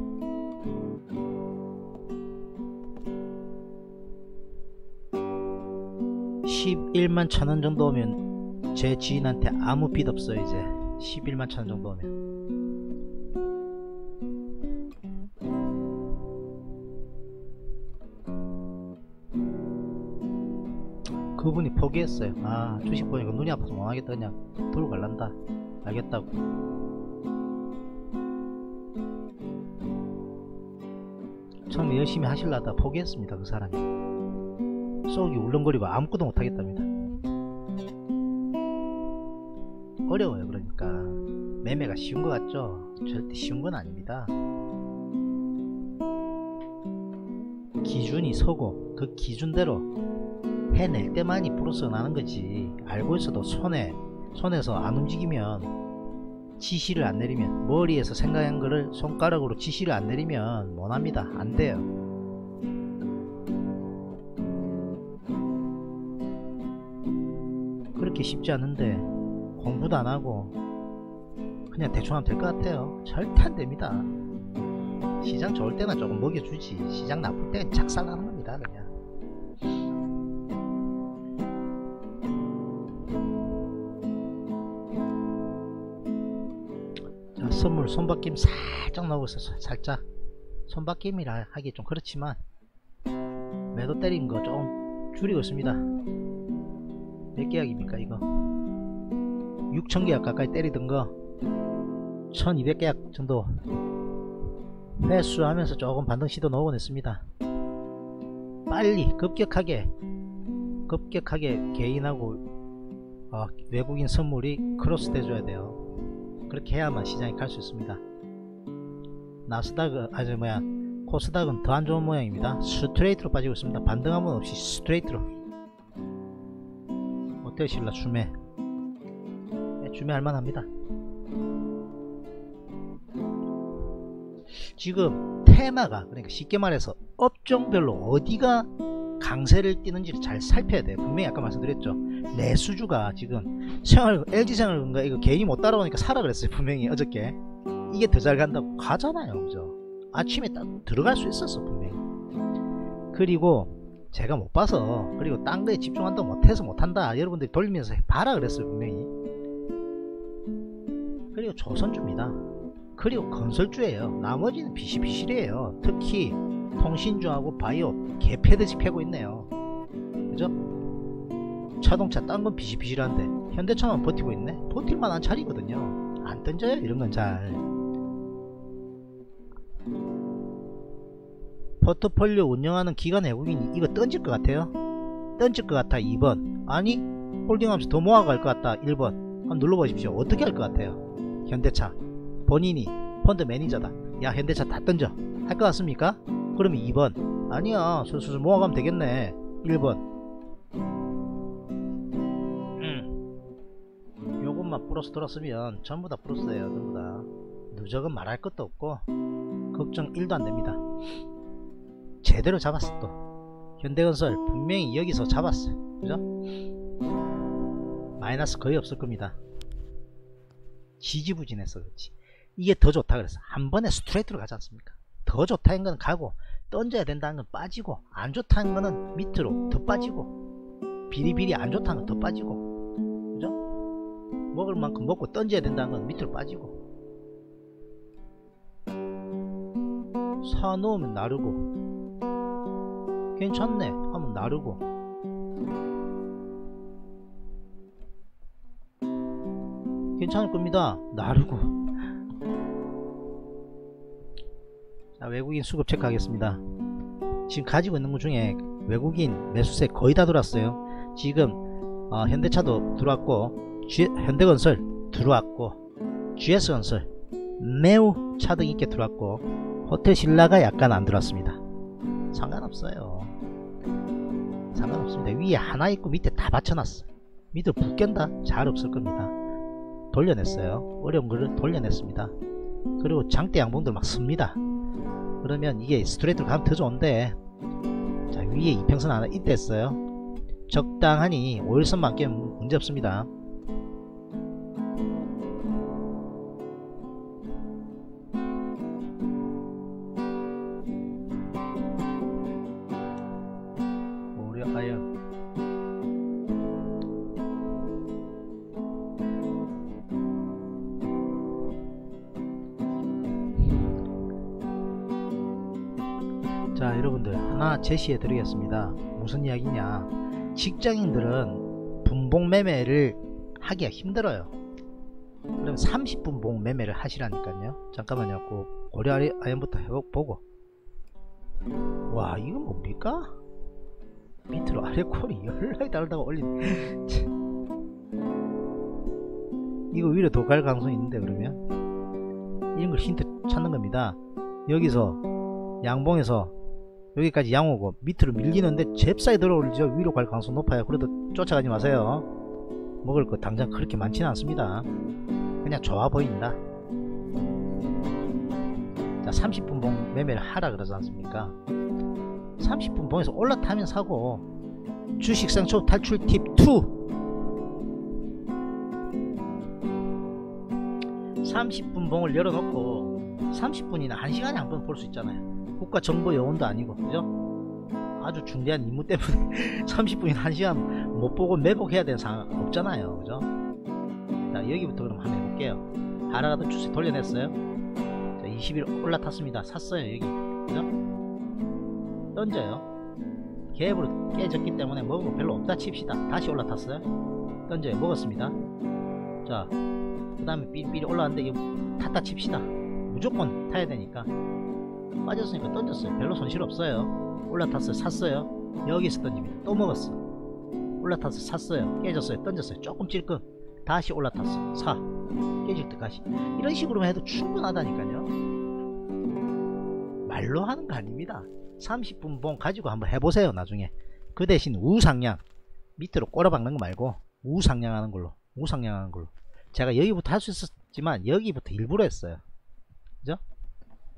(11만 천 원) 정도 오면 제 지인한테 아무 빚 없어요 이제 11만 천원 정도 오면. 그분이 포기했어요. 아 주식 보니까 눈이 아파서 못하겠다. 그냥 들고 갈란다. 알겠다고. 처음에 열심히 하실라다 포기했습니다 그 사람이. 속이 울렁거리고 아무것도 못하겠답니다. 어려워요 매매가 쉬운 것 같죠? 절대 쉬운 건 아닙니다. 기준이 서고 그 기준대로 해낼 때만이 플러스 나는 거지. 알고 있어도 손에 손에서 안 움직이면 지시를 안 내리면 머리에서 생각한 거를 손가락으로 지시를 안 내리면 못합니다. 안 돼요. 그렇게 쉽지 않은데 공부도 안 하고 그냥 대충 하면 될 것 같아요. 절대 안 됩니다. 시장 좋을 때는 조금 먹여주지. 시장 나쁠 때는 작살나는 겁니다 그냥. 자 선물 손바뀜 살짝 넣고 있어서 살짝. 손바뀜이라 하기 좀 그렇지만 매도 때린 거좀 줄이고 있습니다. 몇 계약입니까 이거? 6,000계약 가까이 때리던 거 1200계약 정도 회수하면서 조금 반등 시도 넣어고 냈습니다. 빨리 급격하게 급격하게 개인하고 어, 외국인 선물이 크로스 돼줘야 돼요. 그렇게 해야만 시장에 갈수 있습니다. 나스닥 아 저 뭐야 코스닥은 더 안 좋은 모양입니다. 스트레이트로 빠지고 있습니다. 반등 한번 없이 스트레이트로. 신라? 추매. 네, 추매 할만합니다 지금 테마가 그러니까 쉽게 말해서 업종별로 어디가 강세를 띠는지를 잘 살펴야 돼요. 분명히 아까 말씀드렸죠. 내수주가 지금 생활 LG생활인가? 이거 개인이 못 따라오니까 사라 그랬어요 분명히 어저께. 이게 더 잘 간다고 가잖아요 그죠? 아침에 딱 들어갈 수 있었어 분명히. 그리고 제가 못 봐서 그리고 딴 거에 집중한다고 못해서 못한다. 여러분들이 돌리면서 봐라 그랬어요 분명히 그리고 조선주입니다. 그리고 건설주예요. 나머지는 비실비실이에요. 특히 통신주하고 바이오 개패듯이 패고 있네요. 그죠? 자동차 딴 건 비실비실한데 현대차만 버티고 있네? 버틸만한 자리거든요. 안 던져요 이런 건 잘. 포트폴리오 운영하는 기관 외국인이 이거 던질 것 같아요? 던질 것 같아 2번. 아니 홀딩하면서 더 모아갈 것 같다 1번. 한번 눌러보십시오. 어떻게 할 것 같아요 현대차 본인이 펀드 매니저다. 야 현대차 다 던져. 할 것 같습니까? 그러면 2번. 아니야 슬슬 모아가면 되겠네. 1번. 음. 요것만 플러스 들었으면 전부 다 플러스예요 전부 다. 누적은 말할 것도 없고 걱정 1도 안됩니다. 제대로 잡았어 또. 현대건설 분명히 여기서 잡았어. 그죠? 마이너스 거의 없을 겁니다 지지부진해서 그렇지. 이게 더 좋다 그래서 한 번에 스트레이트로 가지 않습니까? 더 좋다는 건 가고 던져야 된다는 건 빠지고 안 좋다는 거는 밑으로 더 빠지고 비리비리 안 좋다는 건 더 빠지고 그죠? 먹을 만큼 먹고 던져야 된다는 건 밑으로 빠지고. 사 놓으면 나르고 괜찮네 하면 나르고 괜찮을 겁니다 나르고 자 외국인 수급 체크하겠습니다 지금 가지고 있는 것 중에 외국인 매수세 거의 다 들어왔어요 지금 어, 현대차도 들어왔고 G, 현대건설 들어왔고 GS 건설 매우 차등 있게 들어왔고 호텔 신라가 약간 안 들어왔습니다. 상관없어요. 상관없습니다. 위에 하나 있고 밑에 다 받쳐놨어. 밑을 붙견다? 잘 없을 겁니다. 돌려냈어요. 어려운 거를 돌려냈습니다. 그리고 장대 양봉들 막 씁니다. 그러면 이게 스트레이트로 가면 더 좋은데 자 위에 이평선 하나 있댔어요. 적당하니 5일선만 깨면 문제없습니다. 제시해 드리겠습니다. 무슨 이야기냐? 직장인들은 분봉 매매를 하기가 힘들어요. 그럼 30분봉 매매를 하시라니까요. 잠깐만요. 그 고려 아이- 아연부터 해보고. 와 이건 뭡니까? 밑으로 아래 콜이 열라이 다르다고 올린. [LAUGHS] 참. 이거 위로 더 갈 가능성이 있는데 그러면? 이런 걸 힌트 찾는 겁니다. 여기서 양봉에서 여기까지 양호고 밑으로 밀리는데 잽싸게 들어올리죠. 위로 갈 가능성 높아요. 그래도 쫓아가지 마세요. 먹을 거 당장 그렇게 많지는 않습니다. 그냥 좋아 보인다. 자 30분 봉 매매를 하라 그러지 않습니까? 30분 봉에서 올라타면 사고. 주식상초 탈출 팁 2 30분 봉을 열어놓고 30분이나 1시간에 한 번 볼 수 있잖아요 국가 정보 요원도 아니고 그죠? 아주 중대한 임무 때문에 [LAUGHS] 30분이나 1시간 못 보고 매복해야 되는 상황 없잖아요 그죠? 자 여기부터 그럼 한번 해볼게요. 하락하던 추세 돌려냈어요. 자 20일 올라탔습니다. 샀어요 여기. 그죠? 던져요. 갭으로 깨졌기 때문에 먹은 거 별로 없다 칩시다. 다시 올라탔어요. 던져요. 먹었습니다. 자그 다음에 삐삐리 올라왔는데 이거 탔다 칩시다. 무조건 타야 되니까 빠졌으니까 던졌어요. 별로 손실 없어요. 올라탔어요 샀어요. 여기서 던집니다 또 먹었어. 올라타서 샀어요. 깨졌어요. 던졌어요. 조금 찔끔 다시 올라탔어 사. 깨질 때까지. 이런 식으로만 해도 충분하다니까요. 말로 하는 거 아닙니다. 30분 봉 가지고 한번 해보세요 나중에. 그 대신 우상향. 밑으로 꼬라박는 거 말고 우상향하는 걸로 우상향하는 걸로. 제가 여기부터 할 수 있었지만 여기부터 일부러 했어요. 그죠?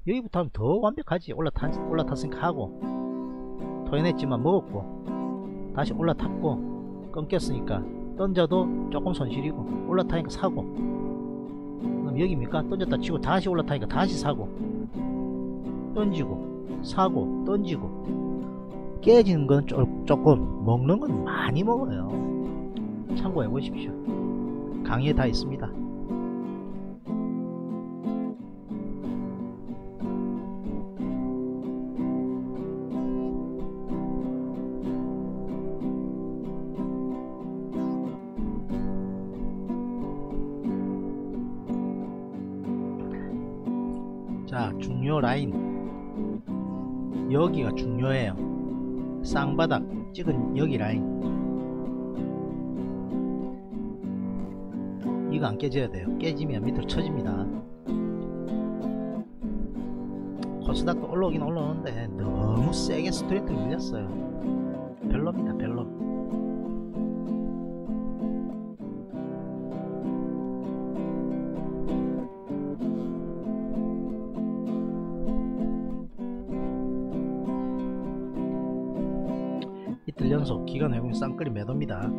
여기부터 하면 더 완벽하지. 올라탔, 올라탔으니까 하고. 토해냈지만 먹었고. 다시 올라탔고. 끊겼으니까. 던져도 조금 손실이고. 올라타니까 사고. 그럼 여기입니까? 던졌다 치고 다시 올라타니까 다시 사고. 던지고. 사고. 던지고. 깨지는 건 조, 조금 먹는 건 많이 먹어요. 참고해 보십시오. 강의에 다 있습니다 중요 라인. 여기가 중요해요. 쌍바닥 찍은 여기 라인. 이거 안 깨져야 돼요. 깨지면 밑으로 쳐집니다. 코스닥도 올라오긴 올라오는데 너무 세게 스트레이트 밀렸어요. 별로입니다 별로 연속 기간 외국인 쌍끌이 매도입니다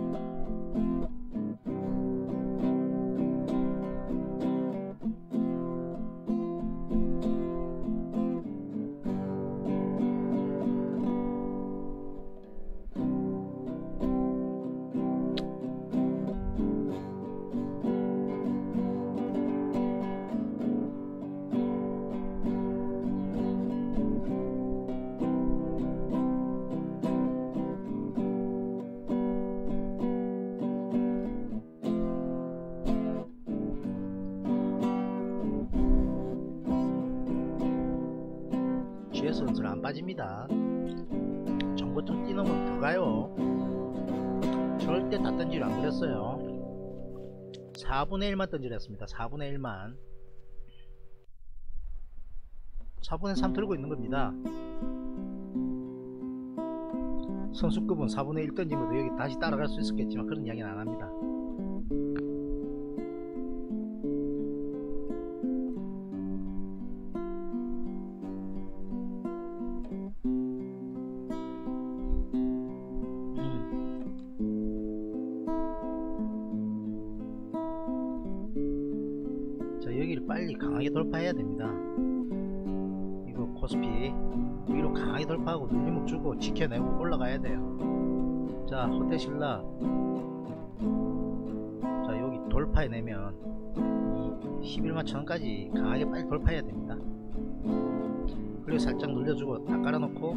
4분의 1만 던지랬습니다. 4분의 1만. 4분의 3 들고 있는 겁니다. 선수급은 4분의 1 던진 것도 여기 다시 따라갈 수 있었겠지만 그런 이야기는 안 합니다 자 호텔신라? 자 여기 돌파해내면 이 11만 천원까지 강하게 빨리 돌파해야 됩니다. 그리고 살짝 눌려주고 다 깔아놓고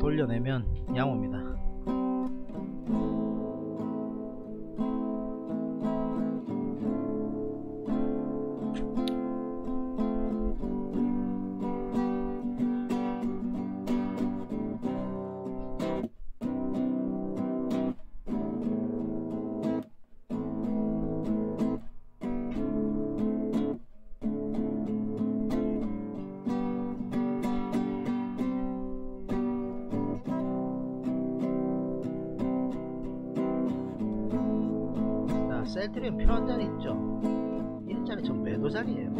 돌려내면 양호입니다 자, 셀트리온 필요한 자리 있죠? 이런 자리 전 매도 자리에요,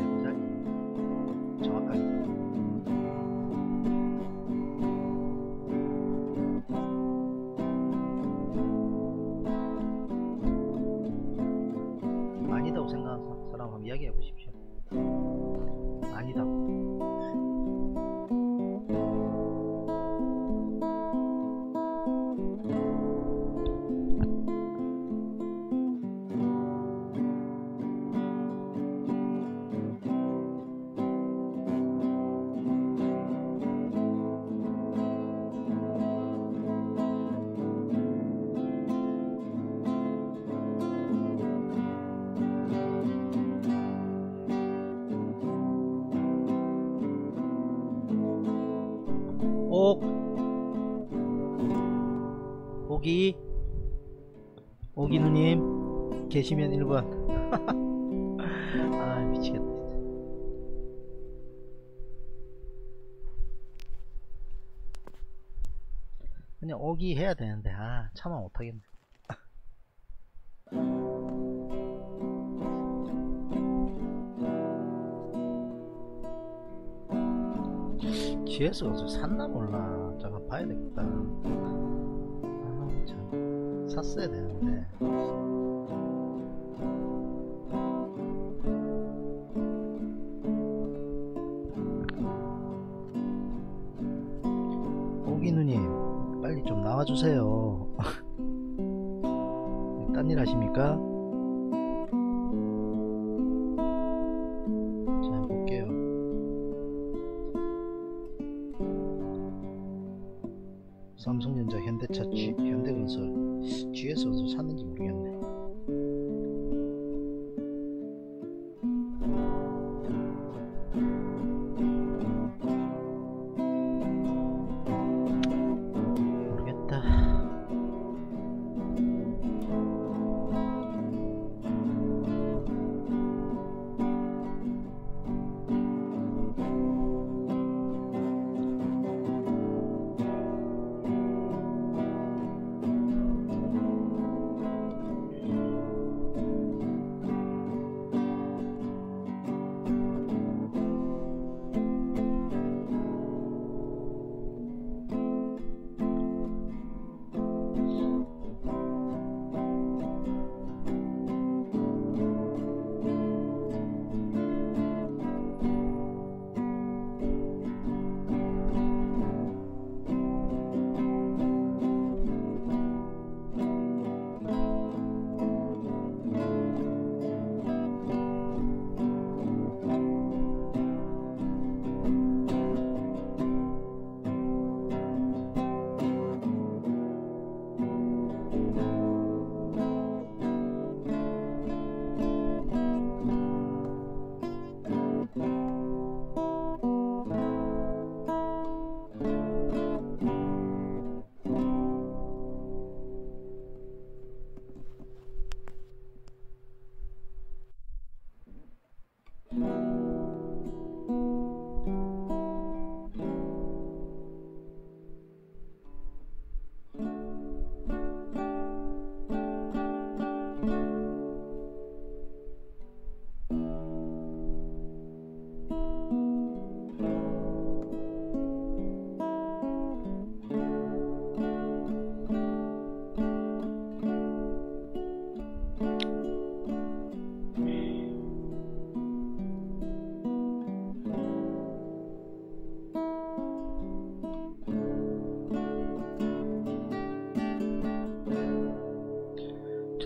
계시면 1번. [LAUGHS] 아 미치겠다. 그냥 오기 해야 되는데 아 참아 못하겠네. [LAUGHS] GS가 어디서 샀나 몰라. 잠깐 봐야 되겠다. 아 참. 샀어야 되는데 주세요 [LAUGHS] 딴 일 하십니까?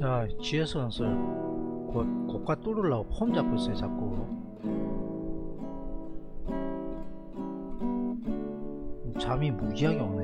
자, GS 건설 곧 고가 뚫으려고 폼 잡고 있어요, 자꾸. 잠이 무지하게 오네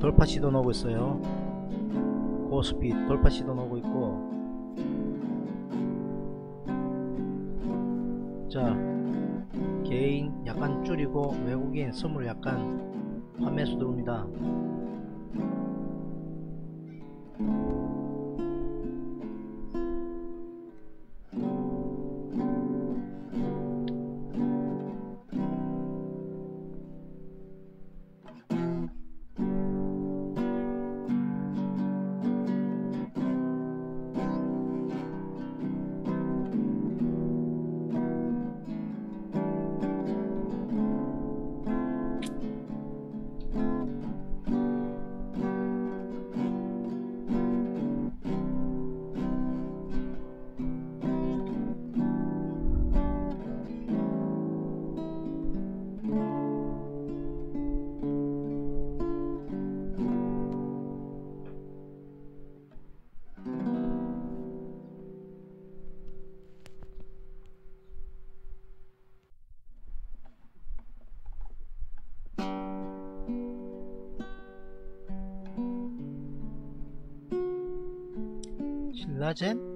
돌파 시도 나오고 있어요. 고스피 돌파 시도 나오고 있고. 자, 개인 약간 줄이고 외국인 선물 약간 판매수 들어옵니다. 신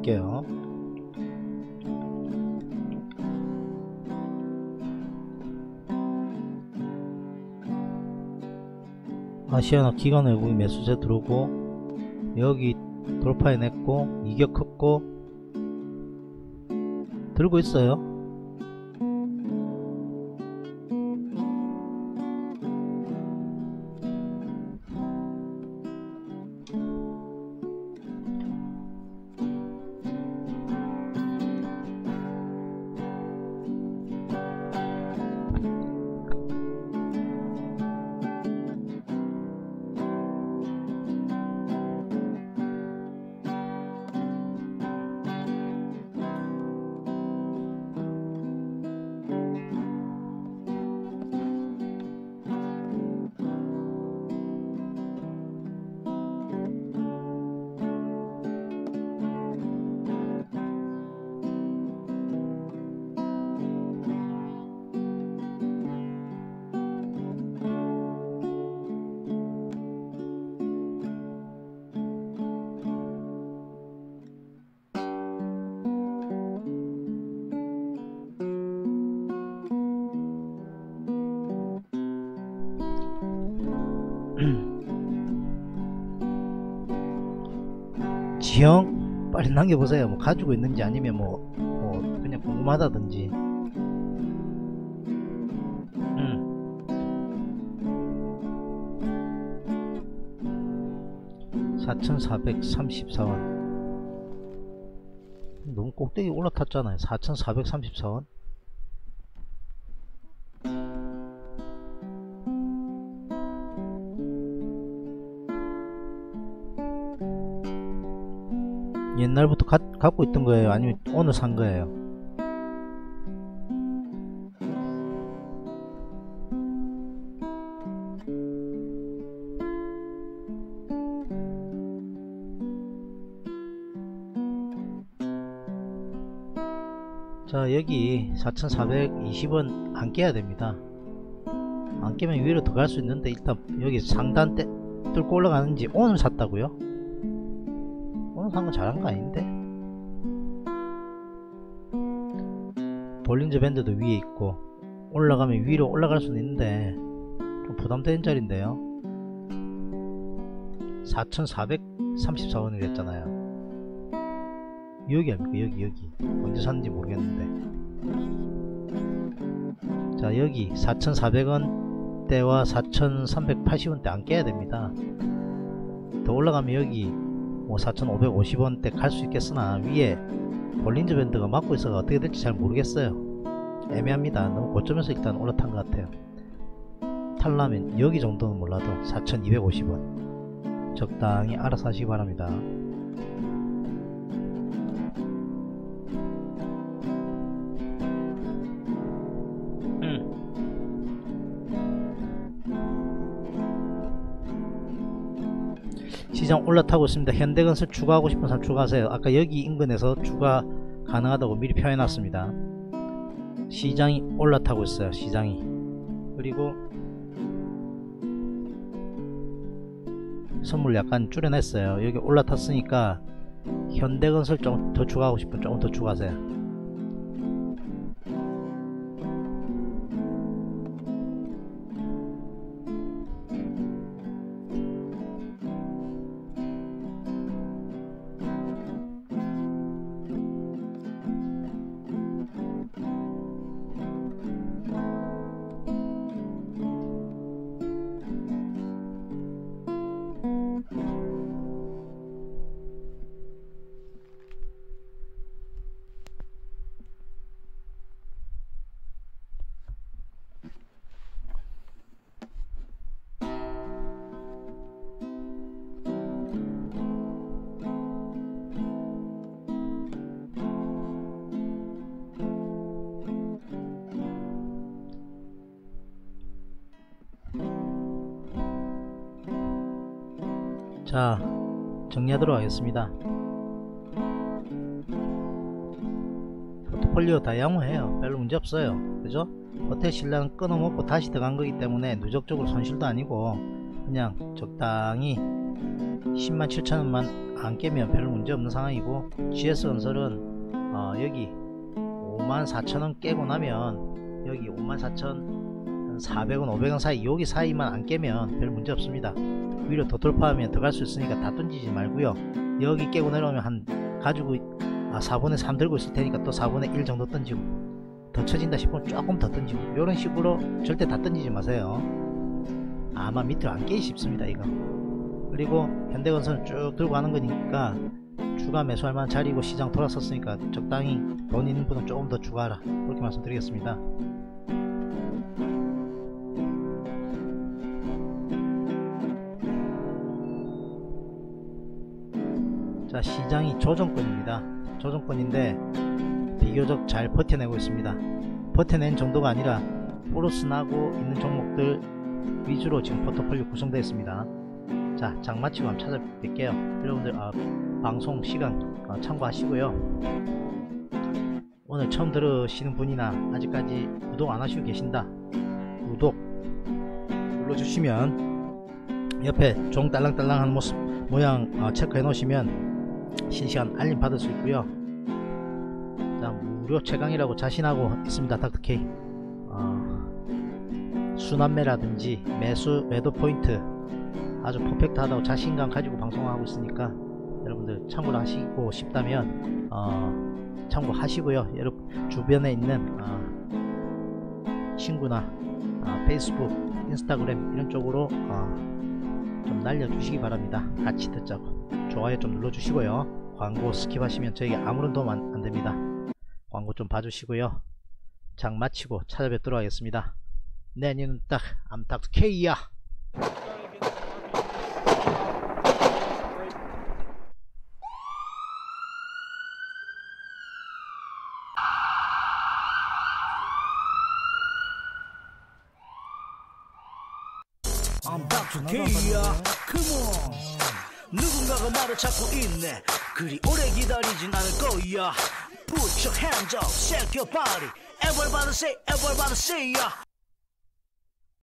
끝낼게요. 아시아나 기관 외국인 매수세 들어오고 여기 돌파해냈고 이격 컸고 들고 있어요 지형? 빨리 남겨보세요. 뭐 가지고 있는지 아니면 뭐, 뭐 그냥 궁금하다든지. 음. 4434원. 너무 꼭대기 올라탔잖아요. 4434원 갖고 있던 거예요 아니면 오늘 산 거예요 자 여기 4420원 안 깨야 됩니다 안 깨면 위로 더 갈 수 있는데 일단 여기 상단 때 뚫고 올라가는지 오늘 샀다고요? 오늘 산거 잘한 거 아닌데? 볼린저 밴드도 위에 있고 올라가면 위로 올라갈 수는 있는데 좀 부담되는 자리인데요. 4434원이 됐잖아요. 여기 아닙니까? 여기 여기. 언제 샀는지 모르겠는데. 자 여기 4,400원대와 4,380원대 안 깨야 됩니다. 더 올라가면 여기 뭐 4,550원대 갈 수 있겠으나 위에 볼린저 밴드가 막고 있어서 어떻게 될지 잘 모르겠어요. 애매합니다. 너무 고점에서 일단 올라탄 것 같아요. 탈라면 여기 정도는 몰라도 4,250원 적당히 알아서 하시기 바랍니다 시장 올라타고 있습니다. 현대건설 추가하고 싶은 사람 추가하세요. 아까 여기 인근에서 추가 가능하다고 미리 표해놨습니다. 시장이 올라타고 있어요. 시장이. 그리고 선물 약간 줄여냈어요. 여기 올라탔으니까 현대건설 좀 더 추가하고 싶으면 조금 더 추가하세요. 하도록 하겠습니다. 포트폴리오 다 양호해요. 별로 문제 없어요. 그죠? 호텔 신라는 끊어먹고 다시 들어간 거기 때문에 누적적으로 손실도 아니고 그냥 적당히 10만 7천원만 안 깨면 별로 문제 없는 상황이고 GS 건설은 어, 여기 5만 4천원 깨고 나면 여기 5만 4천 400원 500원 사이 여기 사이만 안 깨면 별 문제 없습니다. 위로 더 돌파하면 더 갈 수 있으니까 다 던지지 말고요. 여기 깨고 내려오면 한 가지고 아 4분의 3 들고 있을 테니까 또 4분의 1 정도 던지고 더 쳐진다 싶으면 조금 더 던지고 이런 식으로 절대 다 던지지 마세요. 아마 밑으로 안 깨기 쉽습니다 이거. 그리고 현대건설은 쭉 들고 가는 거니까 추가 매수할 만한 자리고 시장 돌아섰으니까 적당히 돈 있는 분은 조금 더 추가하라. 그렇게 말씀드리겠습니다 자 시장이 조정권입니다. 조정권인데 비교적 잘 버텨내고 있습니다. 버텨낸 정도가 아니라 플러스 나고 있는 종목들 위주로 지금 포트폴리오 구성되어 있습니다. 자 장마치고 한번 찾아뵐게요. 여러분들 아, 방송 시간 어, 참고하시고요. 오늘 처음 들으시는 분이나 아직까지 구독 안 하시고 계신다. 구독 눌러주시면 옆에 종 딸랑딸랑한 모습 모양 어, 체크해 놓으시면 실시간 알림 받을 수 있고요. 자 무료 최강이라고 자신하고 있습니다 닥터케이 어, 순환매라든지 매수 매도 포인트 아주 퍼펙트하다고 자신감 가지고 방송하고 있으니까 여러분들 참고를 하시고 싶다면 어, 참고하시고요. 여러분 주변에 있는 어, 친구나 어, 페이스북 인스타그램 이런 쪽으로 어, 좀 날려주시기 바랍니다. 같이 듣자고. 좋아요 좀 눌러주시고요. 광고 스킵하시면 저에게 아무런 도움 안, 안됩니다. 광고 좀 봐주시고요. 장 마치고 찾아뵙도록 하겠습니다. 내년은 딱 암탉 K야 Come on 누군가가 나를 찾고 있네 그리 오래 기다리진 않을 거야 Put your hands up, shake your body Everybody say, everybody say ya